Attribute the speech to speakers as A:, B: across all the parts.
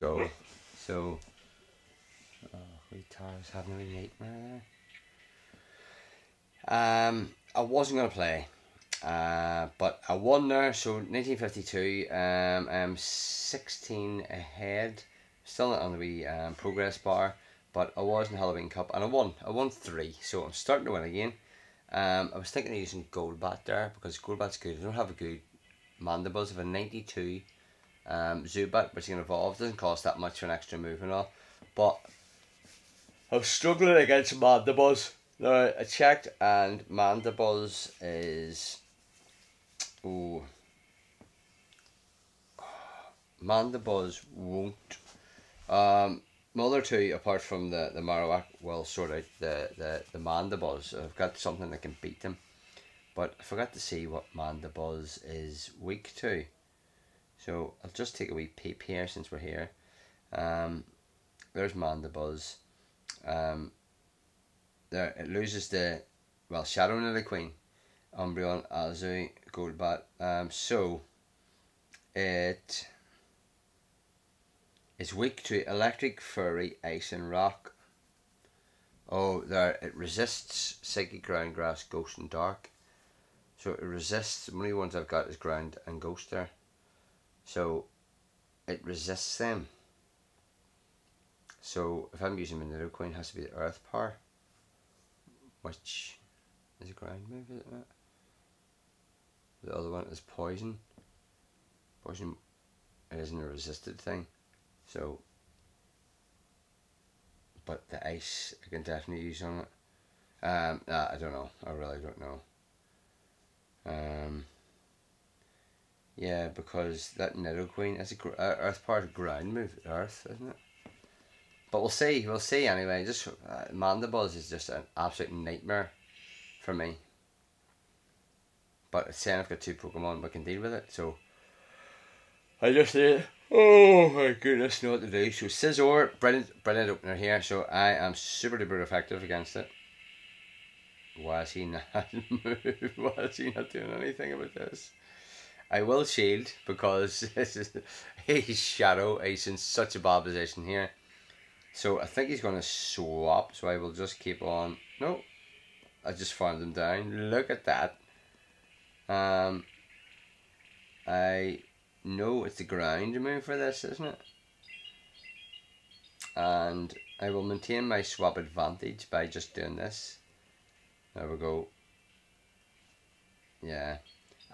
A: go. So, oh, we tires having a wee nightmare there. Um, I wasn't gonna play, uh, but I won there. So 1952. Um, I'm 16 ahead. Still not on the wee um, progress bar, but I was in the Halloween Cup and I won. I won three, so I'm starting to win again. Um, I was thinking of using Golbat there because Golbat's good. I don't have a good Mandibuzz. I have a 92 um, Zubat, which can evolve. Doesn't cost that much for an extra move and all. But I'm struggling against Mandibuzz. Now, I checked and Mandibuzz is... Ooh. Mandibuzz won't... Um, Mother two, apart from the, the Marowak, will sort out the, the, the Mandibuzz. I've got something that can beat them. But I forgot to see what Mandibuzz is weak to. So I'll just take a wee peep here since we're here. Um, there's Mandibuzz. Um, there it loses the well Shadow Queen, Umbreon, Azu, Golbat. Um, so it is weak to electric, fairy, ice, and rock. Oh, there it resists psychic, ground, grass, ghost, and dark. So it resists. The only ones I've got is ground and ghost there. So it resists them. So if I'm using my coin, it has to be the Earth power, which is a ground move, isn't it? The other one is poison. Poison isn't a resisted thing. So but the ice I can definitely use on it. Um, nah, I don't know. I really don't know. Um, yeah, because that Nidoqueen is a uh, Earth part of ground move, Earth, isn't it? But we'll see. We'll see anyway. Just uh, Mandibuzz is just an absolute nightmare for me. But saying I've got two Pokemon but can deal with it, so I just did. Oh my goodness, know what to do. So Scizor, brilliant, brilliant opener here. So I am super duper effective against it. Why is he not Why is he not doing anything about this? I will shield because he's shadow. He's in such a bad position here. So I think he's going to swap. So I will just keep on. No, I just found him down. Look at that. Um, I know it's the ground move for this, isn't it? And I will maintain my swap advantage by just doing this. There we go. Yeah.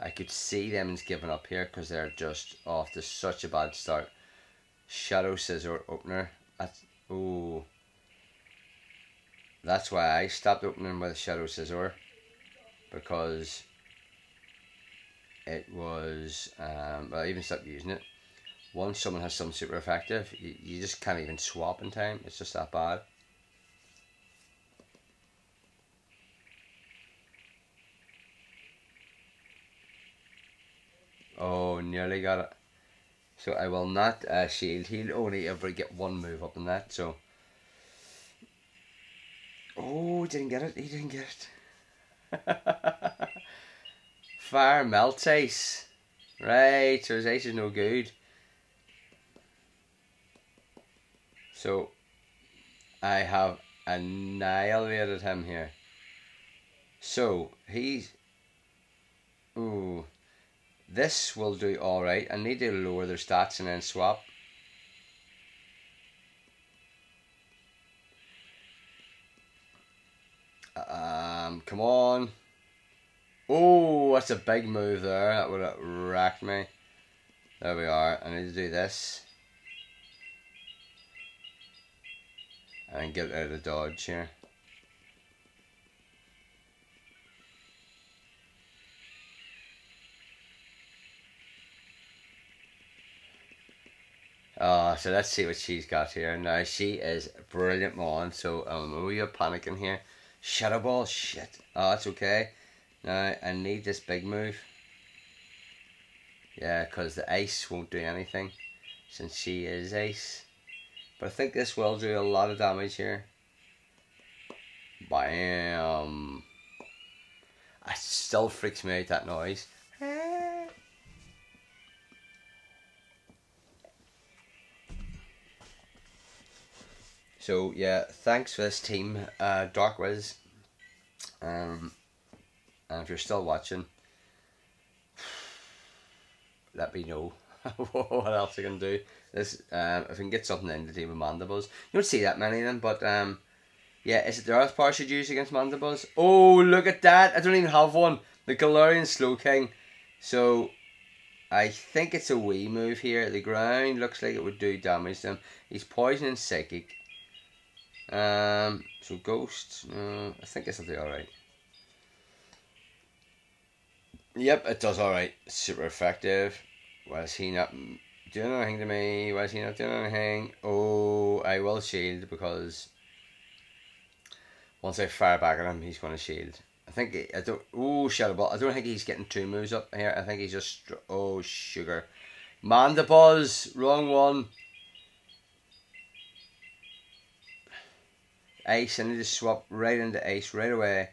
A: I could see them giving up here because they're just off to such a bad start. Shadow Scizor opener. That's, ooh. That's why I stopped opening with Shadow Scizor. Because it was, um, I even stopped using it. Once someone has something super effective, you, you just can't even swap in time. It's just that bad. Oh, nearly got it. So I will not uh, shield. He'll only ever get one move up in that. So. Oh, didn't get it. He didn't get it. Fire melts ice. Right, so his ice is no good. So I have annihilated him here. So he's. Ooh. This will do alright. I need to lower their stats and then swap. Um, come on. Oh, that's a big move there. That would have wrecked me. There we are. I need to do this. And get out of dodge here. Uh, so let's see what she's got here. Now, she is brilliant mon, so we are panicking here. Shadow Ball, shit. Oh, that's okay. Now, I need this big move. Yeah, because the ace won't do anything, since she is ace. But I think this will do a lot of damage here. Bam! It still freaks me out, that noise. So yeah, thanks for this team, uh, Dark Wiz. Um, and if you're still watching, let me know what else I can do. This um, if I can get something in the team with Mandibuzz. You don't see that many of them, but um, yeah, is it the Earth Power should use against Mandibuzz? Oh, look at that! I don't even have one. The Galarian Slowking. So I think it's a wee move here. At the ground looks like it would do damage to him. He's poisoning psychic. Um, so ghost. Uh, I think this will do alright. Yep, it does alright. Super effective. Why is he not doing anything to me? Why is he not doing anything? Oh, I will shield because once I fire back at him, he's going to shield. I think I don't. Oh, Shadow Ball. I don't think he's getting two moves up here. I think he's just. Oh, sugar. Mandibuzz. Wrong one. Ace. and need to swap right into Ace right away.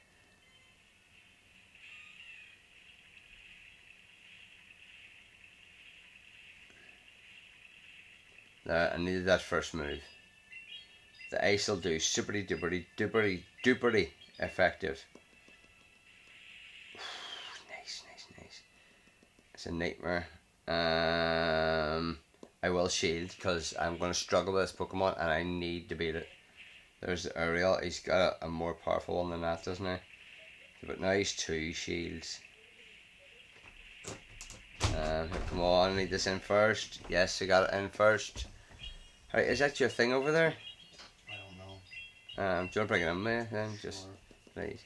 A: Uh, I needed that first move. The ace will do supery dupery dupery dupery effective. nice, nice, nice. It's a nightmare. Um, I will shield because I'm going to struggle with this Pokemon and I need to beat it. There's Ariel. He's got a, a more powerful one than that, doesn't he? But now he's two shields. Um, come on, I need this in first. Yes, I got it in first. Alright, is that your thing over there?
B: I don't know.
A: Um, do you want to bring it in there then? Just, please.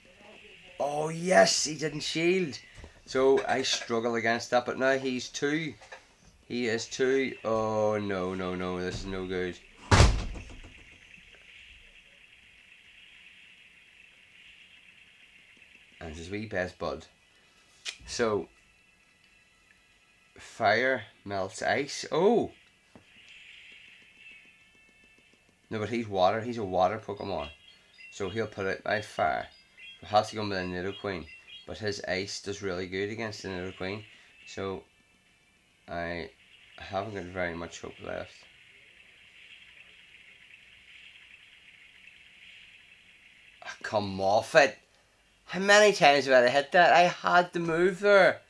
A: Oh, yes, he didn't shield. So I struggle against that, but now he's two. He is two. Oh, no, no, no, this is no good. And his wee best bud. So, fire melts ice. Oh! No, but he's water. He's a water Pokemon. So he'll put it by fire. So has to go with a Nidoqueen. But his ice does really good against the Nidoqueen. So I haven't got very much hope left. Oh, come off it. How many times have I hit that? I had to move there.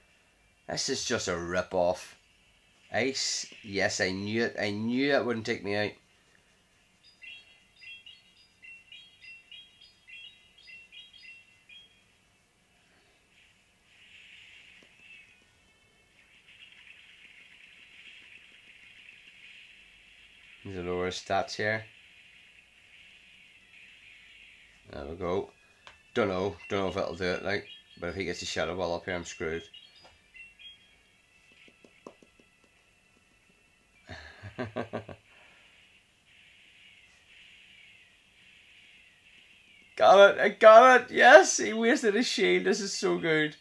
A: This is just a rip off. Ice. Yes, I knew it. I knew it wouldn't take me out. The lower stats here. There we go. Don't know. Don't know if it'll do it, like. But if he gets a shadow ball up here, I'm screwed. got it! I got it! Yes! He wasted his shield. This is so good.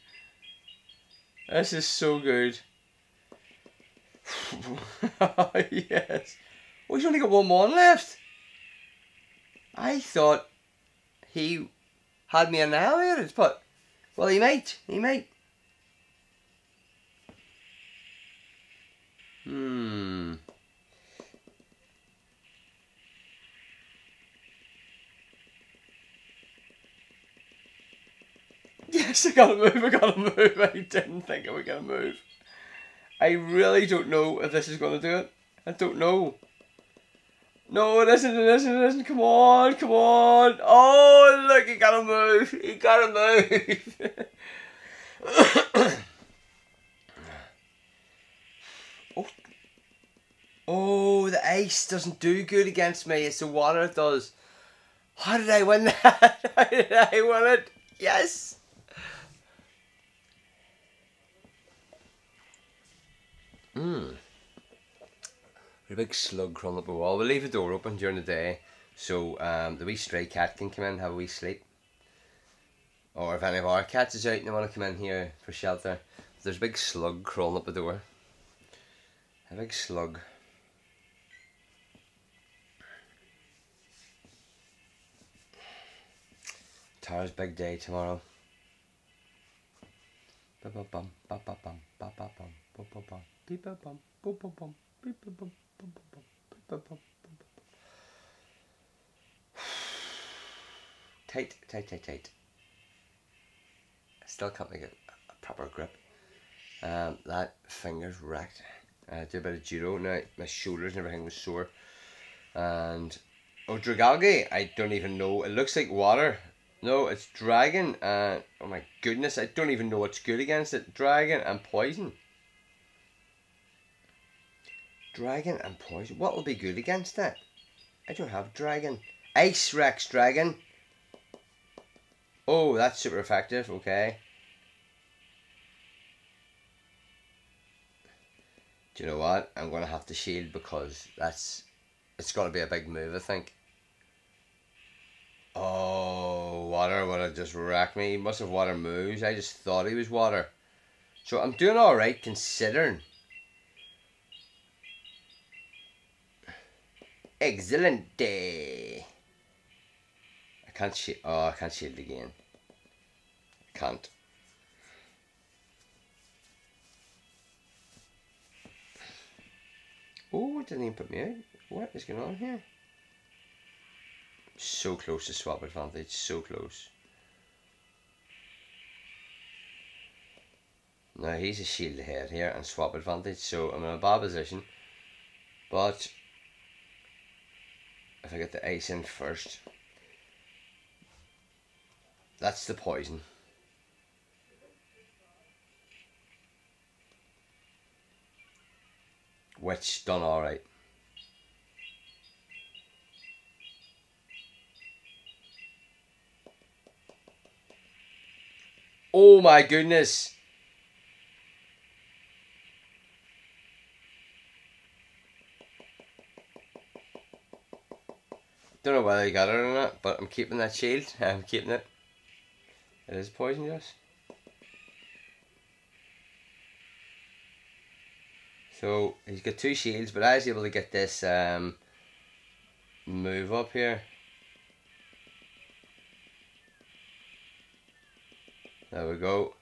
A: This is so good. yes. Oh, he's only got one more left. I thought he had me annihilated, but well, he might. He might. Hmm. Yes, I gotta move, I gotta move. I didn't think I was gonna move. I really don't know if this is gonna do it. I don't know. No, isn't, it isn't. Come on, come on. Oh, look, he gotta move. He gotta move. oh. oh, the ice doesn't do good against me. It's the water that does. How did I win that? How did I win it? Yes. Mmm a big slug crawling up the wall. We'll leave the door open during the day so um, the wee stray cat can come in and have a wee sleep. Or if any of our cats is out and they want to come in here for shelter, there's a big slug crawling up the door. A big slug. Tara's big day tomorrow. Tight, tight, tight, tight. I still can't make it a proper grip. Um, that finger's wrecked. I did a bit of judo now. My shoulders and everything was sore. And oh, Dragalge, I don't even know. It looks like water. No, it's dragon. Uh, oh my goodness, I don't even know what's good against it. Dragon and poison. Dragon and poison. What will be good against that? I don't have dragon. Ice Rex dragon. Oh, that's super effective. Okay. Do you know what? I'm going to have to shield because that's... It's got to be a big move, I think. Oh, water would have just wrecked me. He must have water moves. I just thought he was water. So I'm doing alright considering. Excellent day. I can't shield. Oh, I can't shield again. I can't. Oh, it didn't even put me out. What is going on here? So close to swap advantage, so close. Now he's a shield ahead here and swap advantage, so I'm in a bad position. But if I get the ice in first, that's the poison. Which done alright. Oh my goodness. Don't know whether I got it or not, but I'm keeping that shield. I'm keeping it. It is poison, yes. So he's got two shields, but I was able to get this um, move up here. There we go.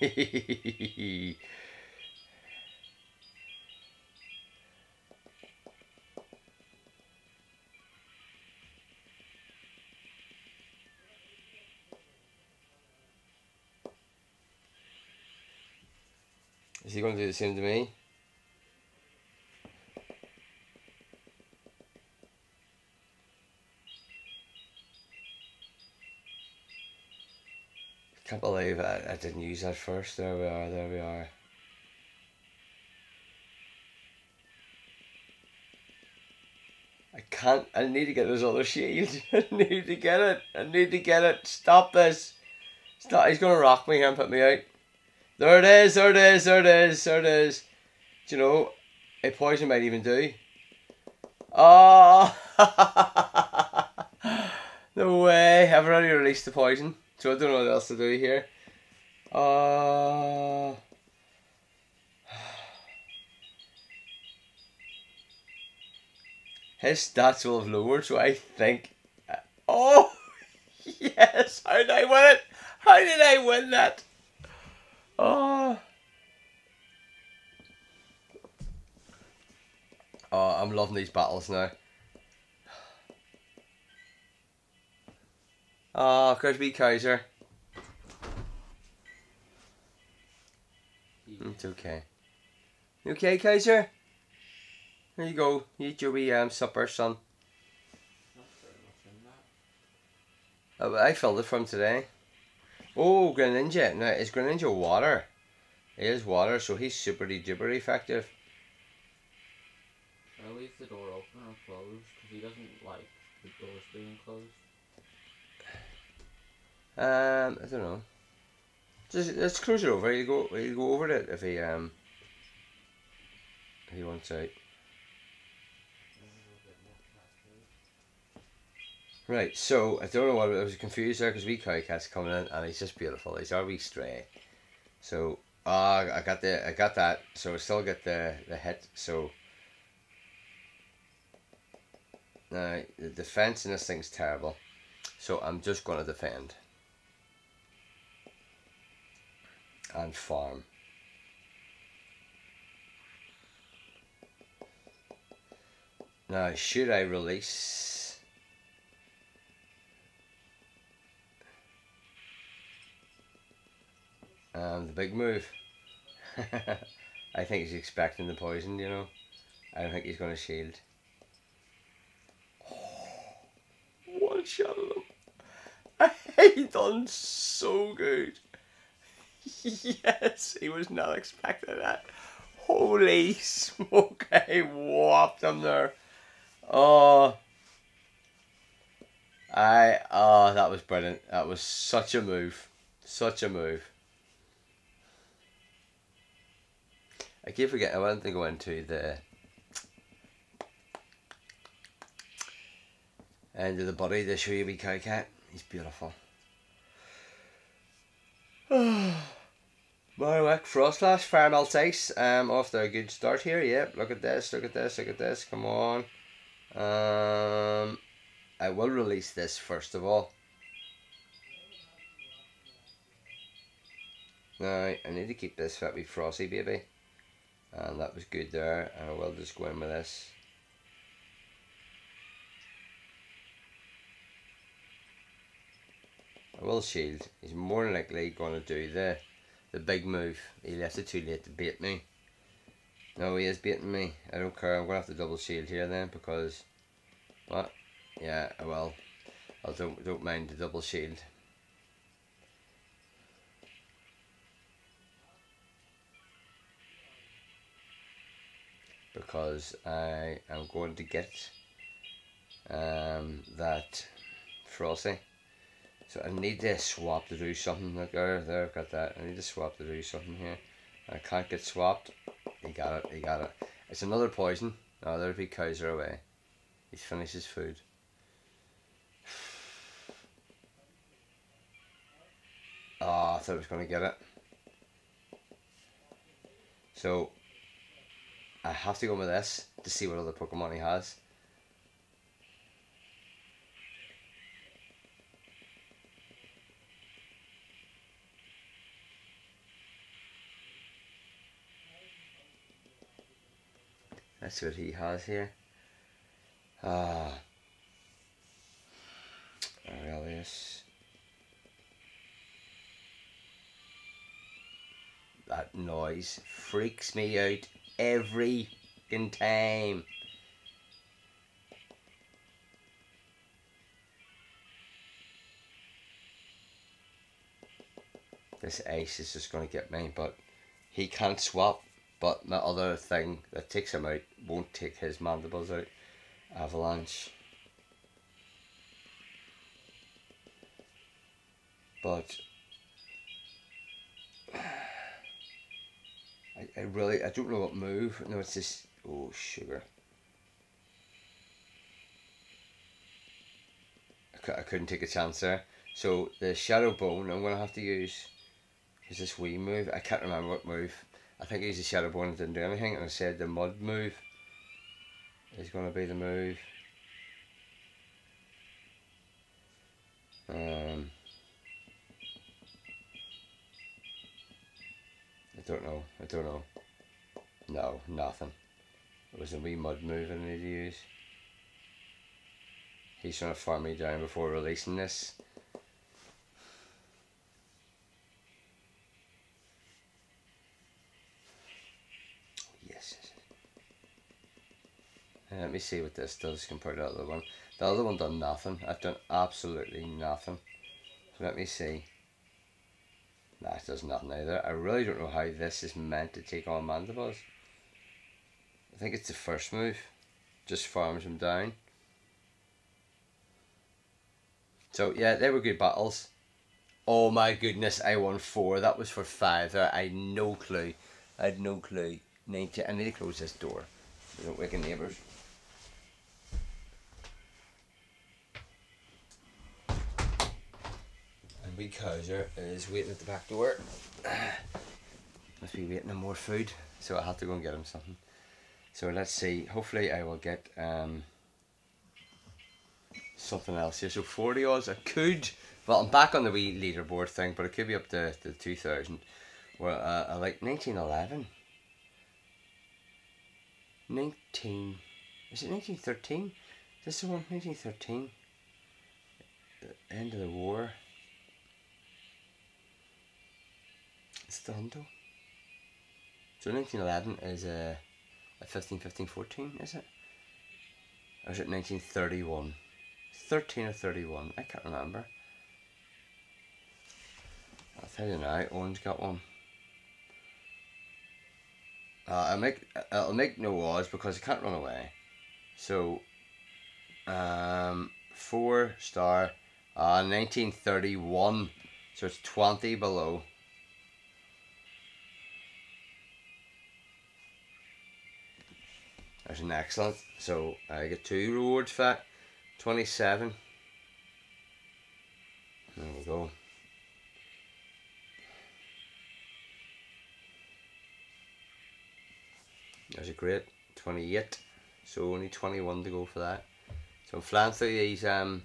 A: Is he going to do the same to me? can't believe I, I didn't use that first. There we are, there we are. I can't, I need to get those other shields. I need to get it. I need to get it. Stop this. Stop. He's going to rock me and put me out. There it is, there it is, there it is, there it is. Do you know, a poison might even do. Oh! no way. I've already released the poison. So I don't know what else to do here. Uh, his stats will have lowered, so I think. Uh, oh! Yes! How did I win it? How did I win that? Oh! Oh, I'm loving these battles now. Oh, Kirby Kaiser. It's okay. You okay, Kaiser? There you go. Eat your wee um, supper, son. Oh, I filled it from today. Oh, Greninja. Now, is Greninja water? He is water, so he's super duper effective.
B: I leave the door open or closed because he doesn't like the doors being closed.
A: Um, I don't know. Just let's cruise it over. You go, you go over it if he um. If he wants out. Right, so I don't know what I was confused there because wee cow cat's coming in and he's just beautiful. He's our wee stray. So ah, uh, I got the I got that. So I still get the the hit. So now the defense in this thing's terrible. So I'm just gonna defend. and farm. Now, should I release? Um, the big move. I think he's expecting the poison, you know. I don't think he's going to shield. Oh, one shot of him. He done so good. Yes, he was not expecting that. Holy smoke, I whopped him there. Oh. I, oh, that was brilliant. That was such a move. Such a move. I keep forgetting, I wanted to go into the end of the body to show you wee cow cat. He's beautiful. Marowak Froslass Fire Maltese. Um, off to a good start here. Yep, look at this, look at this, look at this. Come on. Um, I will release this first of all. Now, I need to keep this fat wee Frosty baby. And that was good there. Uh, and I will just go in with this. I will shield. He's more than likely going to do the the big move. He left it too late to bait me. No, he is baiting me. I don't care. I'm going to have to double shield here then because... What? Yeah, I will. I don't, don't mind the double shield. Because I am going to get um, that Frosty. So I need to swap to do something. Look there, there, I've got that. I need to swap to do something here. I can't get swapped. He got it, he got it. It's another poison. Oh, there'll be cows are away. He's finished his food. Oh, I thought I was going to get it. So, I have to go with this to see what other Pokemon he has. That's what he has here. Ah. Aurelius. That noise freaks me out every time. This ace is just going to get me, but he can't swap. But my other thing that takes him out won't take his Mandibuzz out. Avalanche. But I, I really I don't know what move. No, it's just oh sugar. I, I couldn't take a chance there. So the shadow bone I'm gonna have to use is this wee move. I can't remember what move. I think he's a Shadow Bone and didn't do anything and I said the mud move is going to be the move. Um, I don't know, I don't know. No, nothing. It was a wee mud move I need to use. He's trying to farm me down before releasing this. Yes. Let me see what this does compared to the other one. The other one done nothing. I've done absolutely nothing. Let me see. It does nothing either. I really don't know how this is meant to take on Mandibuzz. I think it's the first move. Just farms him down. So yeah, they were good battles. Oh my goodness, I won four. That was for five. I had no clue. I had no clue. 90, I need to close this door. Don't wake neighbours. Big Kaiser is waiting at the back door. Must be waiting on more food, so I have to go and get him something. So let's see. Hopefully, I will get um, something else here. So 40 odds. I could. Well, I'm back on the wee leaderboard thing, but it could be up to, to 2000. Well, uh, I like 1911. 19. Is it 1913? Is this the one? 1913? The end of the war. It's done though. So 1911 is uh, a 15, 15, 14, is it? Or is it 1931? 13 or 31, I can't remember. I'll tell you now, Owen's got one. Uh, I'll make I'll make no odds because I can't run away. So, um, four star, uh, nineteen thirty one. So it's twenty below. There's an excellent. So I get two rewards for that. Twenty seven. There we go. There's a great 28. So only 21 to go for that. So I'm flying through these um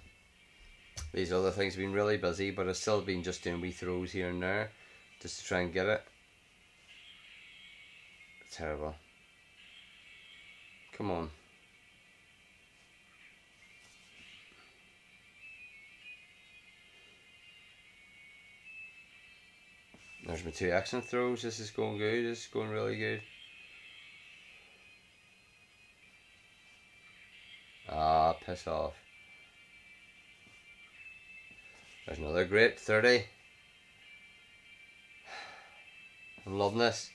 A: these other things have been really busy but I've still been just doing wee throws here and there just to try and get it. Terrible. Come on. There's my two accent throws. This is going good. This is going really good. Ah, piss off. There's another great 30. I'm loving this.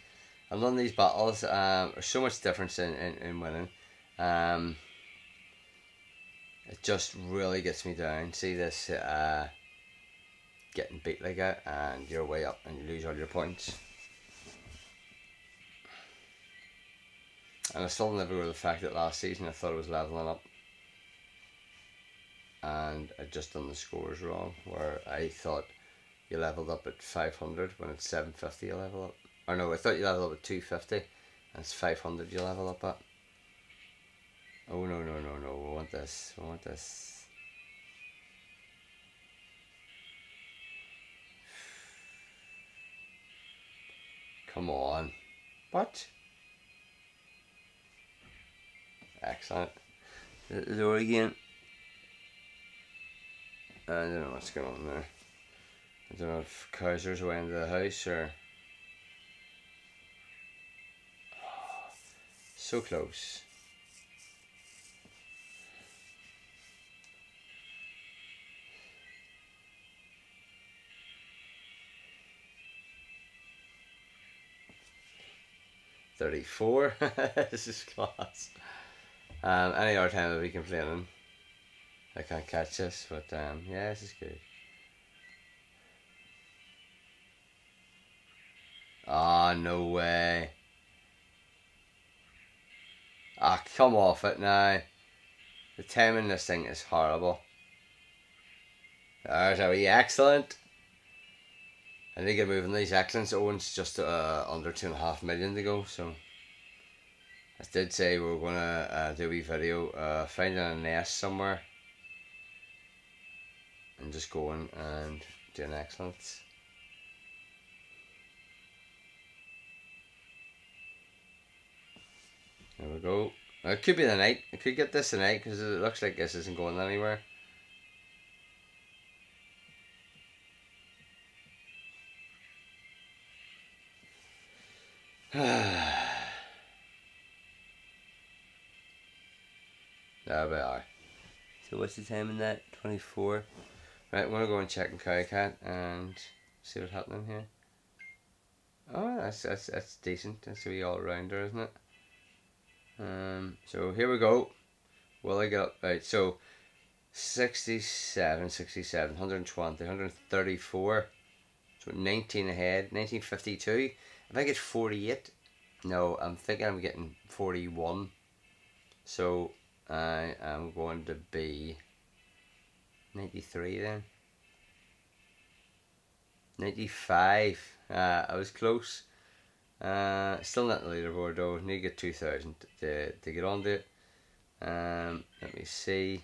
A: I'm loving these battles. Um, there's so much difference in, in, in winning. Um, it just really gets me down. See this uh, getting beat like that and you're way up and you lose all your points. And I still never go the fact that last season I thought it was leveling up and I just done the scores wrong where I thought you leveled up at 500 when it's 750 you level up or no I thought you leveled up at 250 and it's 500 you level up at. Oh no no no no we want this we want this. Come on. What? Excellent. The again. I don't know what's going on there. I don't know if Kaiser's away into the house or. So close. Thirty-four. this is class. Um, any other time I'll be complaining. I can't catch this, but um, yeah, this is good. Ah, oh, no way. Ah, come off it now. The timing this thing is horrible. There's a wee excellent. I need to get moving these excellents. Owen's just uh, under two and a half million to go, so. I did say we are going to uh, do a video uh, finding a nest somewhere and just going and doing excellence. There we go. It could be the night. I could get this tonight because it looks like this isn't going anywhere. there we are. So what's the time in that? 24? Right, I'm gonna go and check in Cat and see what's happening here. Oh, that's that's that's decent. That's a wee all rounder, isn't it? Um, so here we go. Will I up? Right, so 67, 67, 120, 134. So 19 ahead, 1952. If I get 48, no, I'm thinking I'm getting 41. So I am going to be 93 then. 95. Uh, I was close. Uh, still not the leaderboard though. Need to get 2000 to, to get on it. Um, let me see.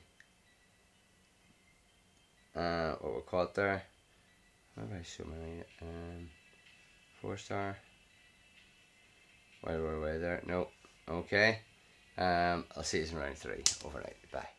A: Uh, what we caught there. Why have I so many? Um, four star. Why are we there? No. Okay. Um, I'll see you in round three. Overnight. Bye.